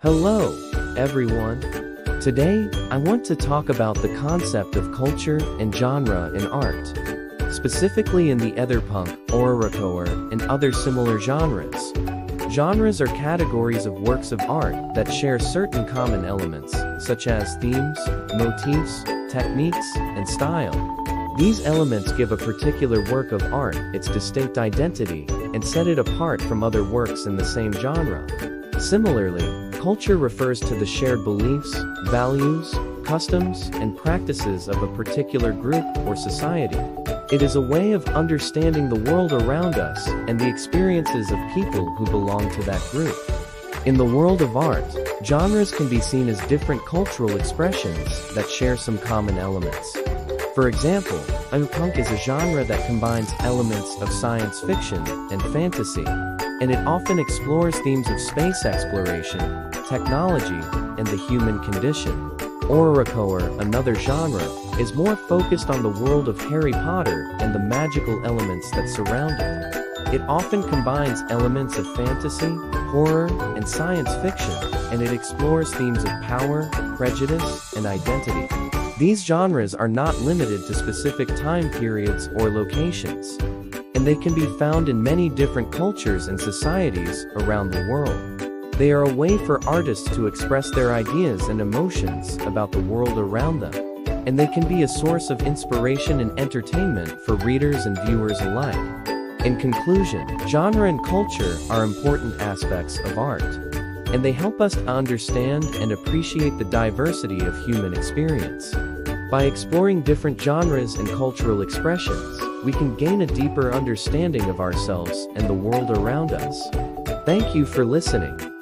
Hello, everyone. Today, I want to talk about the concept of culture and genre in art, specifically in the etherpunk, horrorcore, and other similar genres. Genres are categories of works of art that share certain common elements, such as themes, motifs, techniques, and style. These elements give a particular work of art its distinct identity and set it apart from other works in the same genre. Similarly, culture refers to the shared beliefs, values, customs, and practices of a particular group or society. It is a way of understanding the world around us and the experiences of people who belong to that group. In the world of art, genres can be seen as different cultural expressions that share some common elements. For example, punk is a genre that combines elements of science fiction and fantasy, and it often explores themes of space exploration, technology, and the human condition. Horrorcore, another genre, is more focused on the world of Harry Potter and the magical elements that surround it. It often combines elements of fantasy, horror, and science fiction, and it explores themes of power, prejudice, and identity. These genres are not limited to specific time periods or locations, and they can be found in many different cultures and societies around the world. They are a way for artists to express their ideas and emotions about the world around them, and they can be a source of inspiration and entertainment for readers and viewers alike. In conclusion, genre and culture are important aspects of art, and they help us to understand and appreciate the diversity of human experience. By exploring different genres and cultural expressions, we can gain a deeper understanding of ourselves and the world around us. Thank you for listening.